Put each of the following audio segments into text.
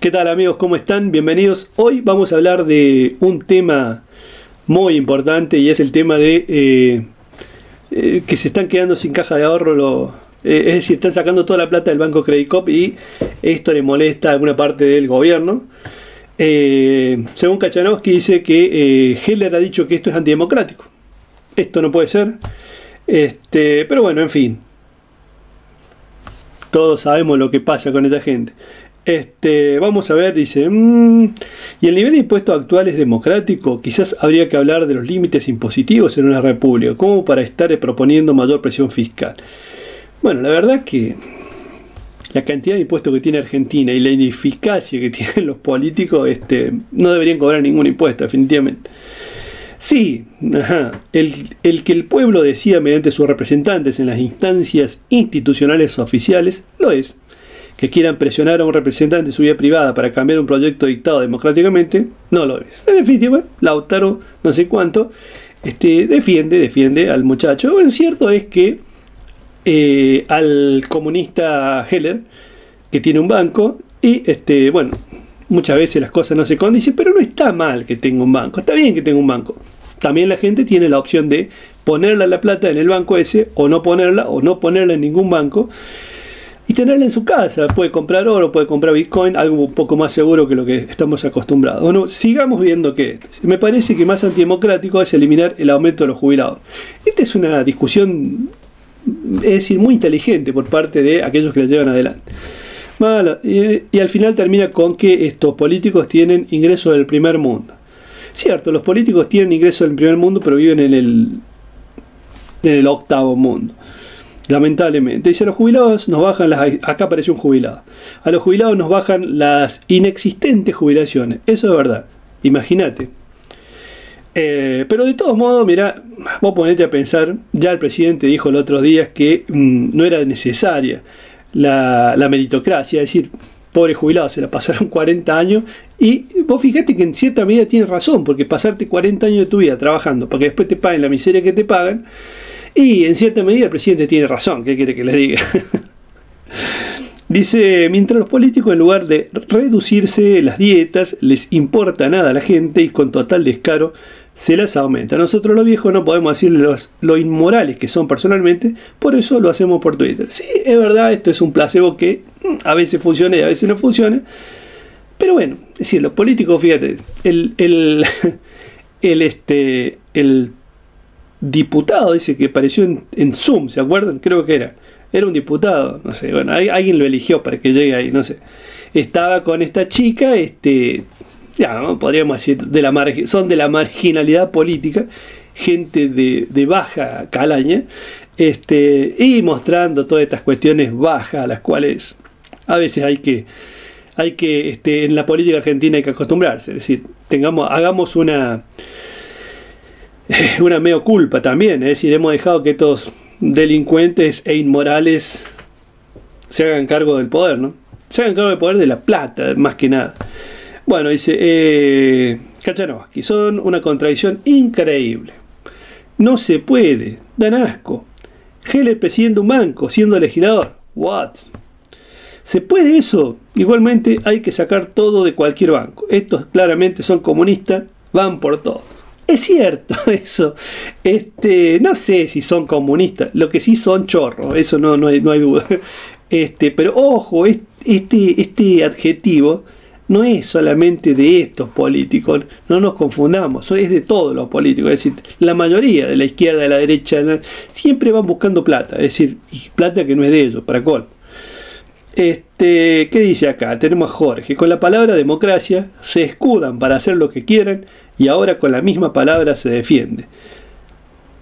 ¿Qué tal amigos? ¿Cómo están? Bienvenidos. Hoy vamos a hablar de un tema muy importante y es el tema de eh, eh, que se están quedando sin caja de ahorro. Eh, es decir, están sacando toda la plata del banco Credit Cop y esto le molesta a alguna parte del gobierno. según Kachanowski dice que Heller ha dicho que esto es antidemocrático. Esto no puede ser. Este, pero bueno, en fin. Todos sabemos lo que pasa con esta gente. Este, vamos a ver, dice, mm, ¿y el nivel de impuesto actual es democrático? Quizás habría que hablar de los límites impositivos en una república, como para estar proponiendo mayor presión fiscal. Bueno, la verdad que la cantidad de impuestos que tiene Argentina y la ineficacia que tienen los políticos, este, no deberían cobrar ningún impuesto, definitivamente. Sí, el, el, que el pueblo decida mediante sus representantes en las instancias institucionales oficiales, lo es que quieran presionar a un representante de su vida privada para cambiar un proyecto dictado democráticamente, no lo es. En definitiva, Lautaro, no sé cuánto, este, defiende, defiende al muchacho. Lo cierto es que eh, al comunista Heller, que tiene un banco, y este, bueno, muchas veces las cosas no se condicen, pero no está mal que tenga un banco, está bien que tenga un banco. También la gente tiene la opción de ponerla la plata en el banco ese, o no ponerla, o no ponerla en ningún banco y tenerla en su casa. Puede comprar oro, puede comprar Bitcoin, algo un poco más seguro que lo que estamos acostumbrados. Bueno, sigamos viendo que me parece que más antidemocrático es eliminar el aumento de los jubilados. Esta es una discusión, es decir, muy inteligente por parte de aquellos que la llevan adelante. y, y al final termina con que estos políticos tienen ingresos del primer mundo. Cierto, los políticos tienen ingresos del primer mundo, pero viven en el, en el octavo mundo. Lamentablemente. Dice, a los jubilados nos bajan las... Acá apareció un jubilado. A los jubilados nos bajan las inexistentes jubilaciones. Eso es verdad. Imagínate. Eh, pero de todos modos, mira, vos ponete a pensar, ya el presidente dijo los otros días que mm, no era necesaria la, meritocracia, es decir, pobres jubilados se la pasaron 40 años y vos fíjate que en cierta medida tienes razón, porque pasarte 40 años de tu vida trabajando para que después te paguen la miseria que te pagan, y en cierta medida el presidente tiene razón, ¿qué quiere que le diga? Dice, mientras los políticos en lugar de reducirse las dietas, les importa nada a la gente y con total descaro se las aumenta. Nosotros los viejos no podemos decirle los, lo inmorales que son personalmente, por eso lo hacemos por Twitter. Sí, es verdad, esto es un placebo que mm, a veces funciona y a veces no funciona. Pero bueno, es decir, los políticos, fíjate, el, el, el, este, el diputado, dice que apareció en, Zoom, ¿se acuerdan? Creo que era. Era un diputado, no sé, bueno, alguien lo eligió para que llegue ahí, no sé. Estaba con esta chica, este, ya, podríamos decir, de la son de la marginalidad política, gente de, baja calaña, este, y mostrando todas estas cuestiones bajas a las cuales a veces hay que, hay que, este, en la política argentina hay que acostumbrarse, es decir, tengamos, hagamos una una meo culpa también, es decir, hemos dejado que estos delincuentes e inmorales se hagan cargo del poder, ¿no? Se hagan cargo del poder de la plata, más que nada. Bueno, dice eh, son una contradicción increíble. No se puede, dan asco. Heller presidiendo un banco, siendo legislador. What? ¿Se puede eso? Igualmente hay que sacar todo de cualquier banco. Estos claramente son comunistas, van por todo. Es cierto eso. Este, no sé si son comunistas, lo que sí son chorros, eso no, no, hay, duda. Este, pero ojo, este, este adjetivo no es solamente de estos políticos, no nos confundamos, es de todos los políticos, es decir, la mayoría de la izquierda, de la derecha, siempre van buscando plata, es decir, plata que no es de ellos, para col. Este, ¿Qué dice acá? Tenemos a Jorge, con la palabra democracia se escudan para hacer lo que quieran y ahora con la misma palabra se defiende.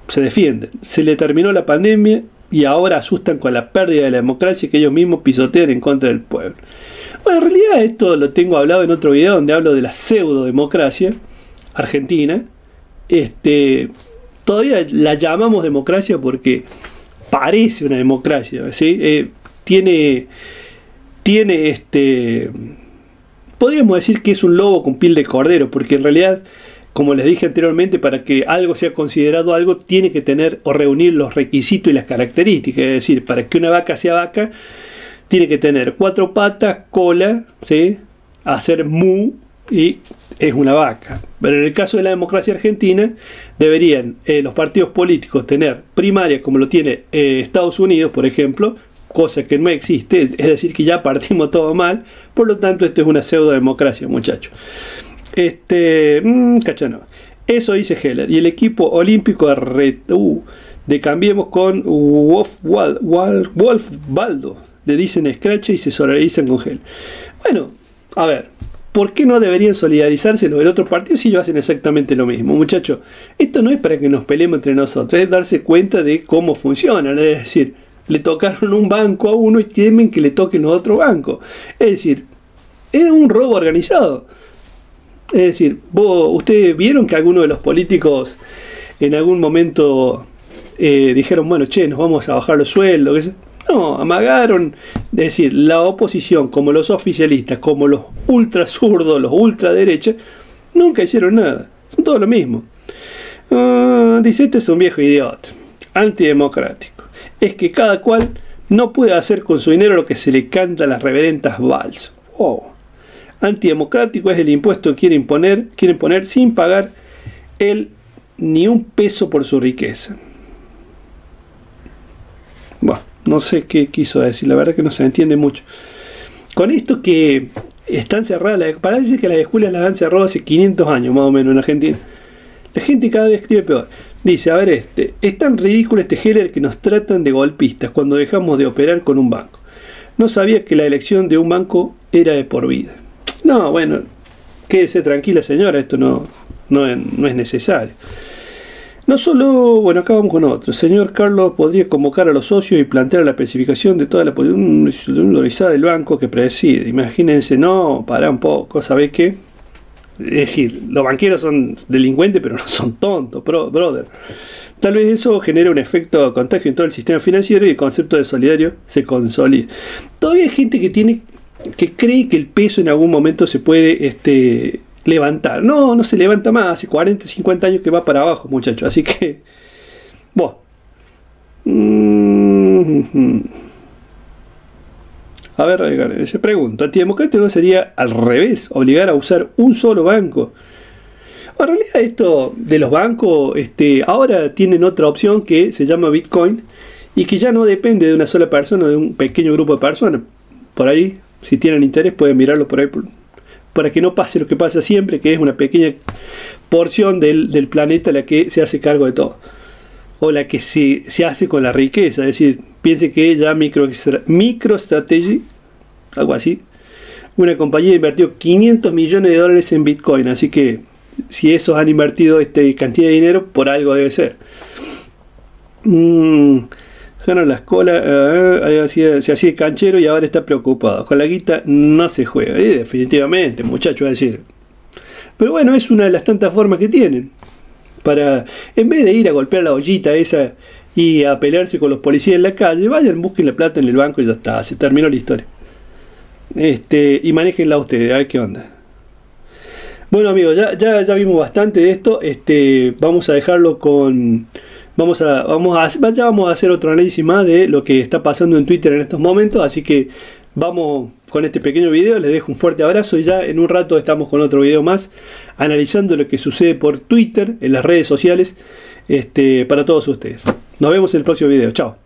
Se defienden. Se le terminó la pandemia y ahora asustan con la pérdida de la democracia que ellos mismos pisotean en contra del pueblo. Bueno, en realidad esto lo tengo hablado en otro video donde hablo de la pseudo democracia argentina. Este, todavía la llamamos democracia porque parece una democracia, ¿sí? Eh, tiene, tiene este, podríamos decir que es un lobo con piel de cordero, porque en realidad como les dije anteriormente, para que algo sea considerado algo, tiene que tener o reunir los requisitos y las características. Es decir, para que una vaca sea vaca, tiene que tener cuatro patas, cola, ¿sí? hacer mu y es una vaca. Pero en el caso de la democracia argentina, deberían eh, los partidos políticos tener primarias como lo tiene eh, Estados Unidos, por ejemplo, cosa que no existe, es decir, que ya partimos todo mal, por lo tanto esto es una pseudo democracia, muchachos. Este, mmm. Eso dice Heller. Y el equipo olímpico de, uh, de Cambiemos con Wolf, Wolf Baldo. Le dicen Scratch y se solidarizan con Heller. Bueno, a ver, ¿por qué no deberían solidarizarse los del otro partido si ellos hacen exactamente lo mismo? Muchachos, esto no es para que nos peleemos entre nosotros, es darse cuenta de cómo funcionan. Es decir, le tocaron un banco a uno y temen que le toquen a otro banco. Es decir, es un robo organizado. Es decir, ustedes vieron que algunos de los políticos en algún momento eh, dijeron, bueno, che, nos vamos a bajar los sueldos. No, amagaron. Es decir, la oposición, como los oficialistas, como los ultra zurdos, los ultraderechas, nunca hicieron nada. Son todo lo mismo. Ah, dice, este es un viejo idiota, antidemocrático. Es que cada cual no puede hacer con su dinero lo que se le canta a las reverentas vals. Oh. Antidemocrático es el impuesto que quiere imponer, quieren poner sin pagar él ni un peso por su riqueza. Bueno, no sé qué quiso decir, la verdad que no se entiende mucho. Con esto que están cerradas, parece que las escuelas las han cerrado hace 500 años más o menos en Argentina. La gente cada vez escribe peor. Dice, a ver este, es tan ridículo este Heller que nos tratan de golpistas cuando dejamos de operar con un banco. No sabía que la elección de un banco era de por vida. No, bueno, quédese tranquila señora, esto no, no, no es necesario. No solo, bueno, acá vamos con otro. Señor Carlos podría convocar a los socios y plantear la especificación de toda la autorizada del banco que preside. Imagínense, no, para un poco, ¿sabés qué? Es decir, los banqueros son delincuentes, pero no son tontos, brother. Tal vez eso genere un efecto contagio en todo el sistema financiero y el concepto de solidario se consolide. Todavía hay gente que tiene que cree que el peso en algún momento se puede este, levantar. No, no se levanta más. Hace 40, 50 años que va para abajo, muchachos. Así que, bueno. Mm-hmm. A ver, se pregunta, ¿antidemocrático no sería al revés, obligar a usar un solo banco? En realidad esto de los bancos, este, ahora tienen otra opción que se llama Bitcoin y que ya no depende de una sola persona, de un pequeño grupo de personas. Por ahí, si tienen interés, pueden mirarlo por ahí para que no pase lo que pasa siempre, que es una pequeña porción del, planeta la que se hace cargo de todo. O la que se, se hace con la riqueza. Es decir, piense que ya micro, MicroStrategy, algo así, una compañía invirtió 500 millones de dólares en Bitcoin. Así que si esos han invertido esta cantidad de dinero, por algo debe ser. Mm, la escuela, eh, se hacía canchero y ahora está preocupado. Con la guita no se juega. definitivamente, muchacho, a decir. Pero bueno, es una de las tantas formas que tienen. Para, en vez de ir a golpear la ollita esa y a pelearse con los policías en la calle, vayan, busquen la plata en el banco y ya está, se terminó la historia. Este, y manejenla ustedes, a ver qué onda. Bueno amigos, ya, ya, ya vimos bastante de esto. Este, vamos a dejarlo con Vamos a, vamos a, ya vamos a hacer otro análisis más de lo que está pasando en Twitter en estos momentos, así que vamos con este pequeño video, les dejo un fuerte abrazo y ya en un rato estamos con otro video más analizando lo que sucede por Twitter, en las redes sociales, este, para todos ustedes. Nos vemos en el próximo video, chao.